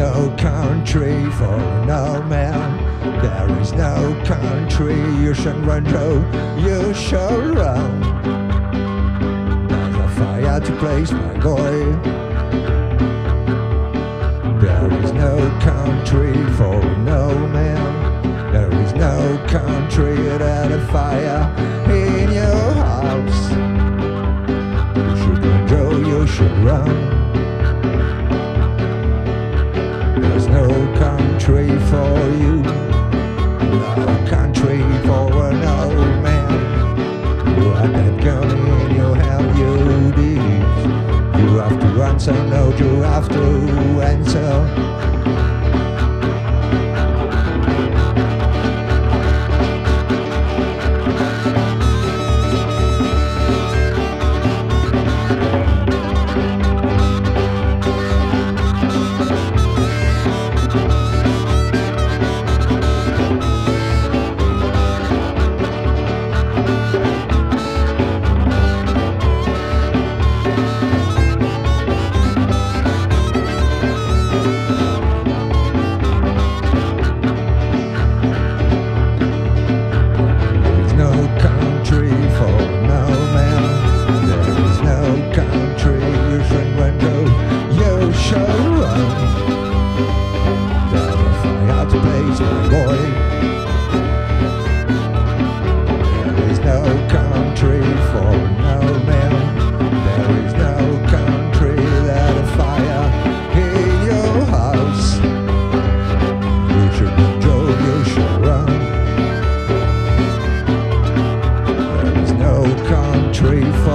no country for no man. There is no country you should run to, you should run. There's a fire to place, my boy. There is no country for no man. There is no country without a fire in your house. You should run, you should run. Country for you, no country for an old man. Have that gun in your hand, you leave. You have to answer, no, you have to answer.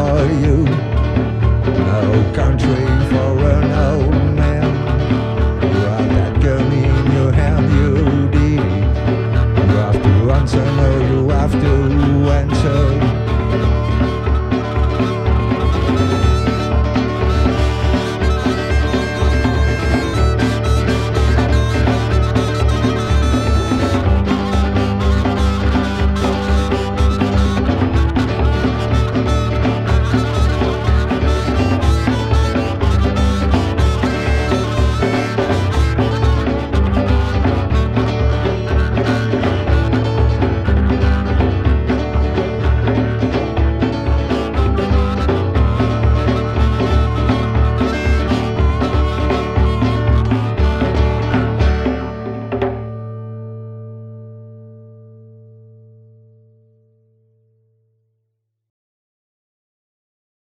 for you. No country for an old man. You have that gun in your hand, you did. You have to answer, no, you have to answer.